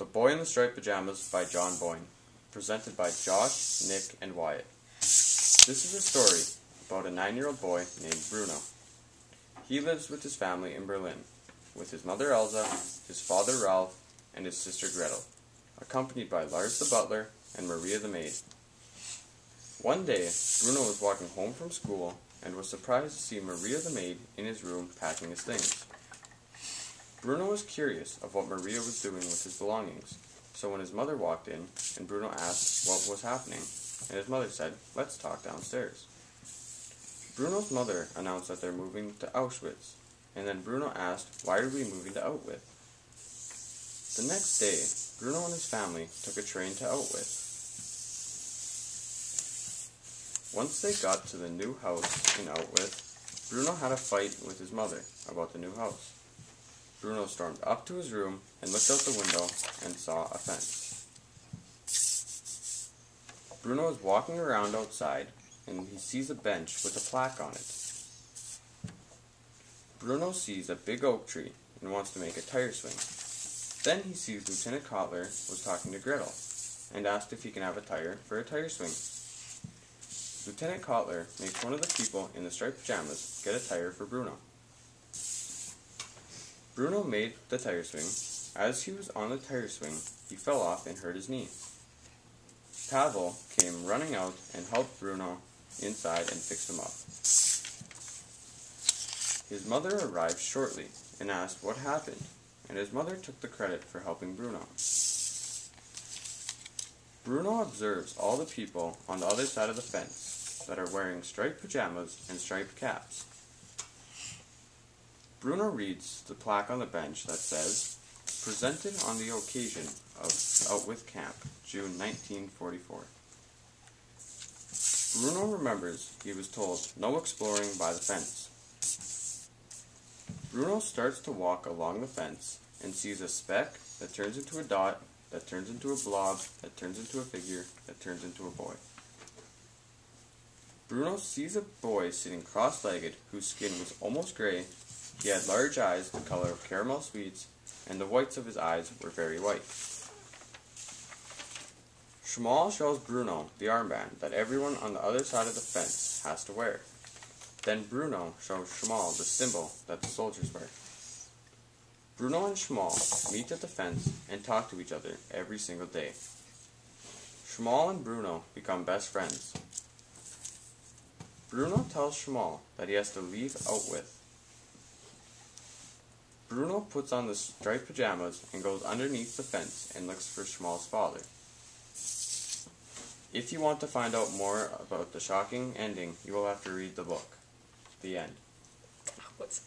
The Boy in the Striped Pajamas by John Boyne. Presented by Josh, Nick, and Wyatt. This is a story about a nine year old boy named Bruno. He lives with his family in Berlin, with his mother Elsa, his father Ralf, and his sister Gretel, accompanied by Lars the butler and Maria the maid. One day, Bruno was walking home from school and was surprised to see Maria the maid in his room packing his things. Bruno was curious of what Maria was doing with his belongings, so when his mother walked in and Bruno asked what was happening, and his mother said, Let's talk downstairs. Bruno's mother announced that they're moving to Auschwitz, and then Bruno asked, Why are we moving to Outwith? The next day, Bruno and his family took a train to Outwith. Once they got to the new house in Outwith, Bruno had a fight with his mother about the new house. Bruno stormed up to his room and looked out the window and saw a fence. Bruno is walking around outside and he sees a bench with a plaque on it. Bruno sees a big oak tree and wants to make a tire swing. Then he sees Lieutenant Kotler was talking to Gretel and asked if he can have a tire for a tire swing. Lieutenant Kotler makes one of the people in the striped pajamas get a tire for Bruno. Bruno made the tire swing. As he was on the tire swing, he fell off and hurt his knee. Pavel came running out and helped Bruno inside and fixed him up. His mother arrived shortly and asked what happened, and his mother took the credit for helping Bruno. Bruno observes all the people on the other side of the fence that are wearing striped pajamas and striped caps. Bruno reads the plaque on the bench that says, Presented on the occasion of Outwith Camp, June 1944. Bruno remembers he was told no exploring by the fence. Bruno starts to walk along the fence and sees a speck that turns into a dot, that turns into a blob, that turns into a figure, that turns into a boy. Bruno sees a boy sitting cross legged whose skin was almost gray he had large eyes the color of caramel sweets, and the whites of his eyes were very white. Shmuel shows Bruno the armband that everyone on the other side of the fence has to wear. Then Bruno shows Shmuel the symbol that the soldiers wear. Bruno and Shmuel meet at the fence and talk to each other every single day. Shmuel and Bruno become best friends. Bruno tells Shmuel that he has to leave Outwith Bruno puts on the striped pajamas and goes underneath the fence and looks for Shmuel's father. If you want to find out more about the shocking ending, you will have to read the book. The end. Ah, what's